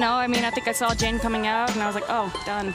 no. I mean, I think I saw Jane coming out, and I was like, oh, done.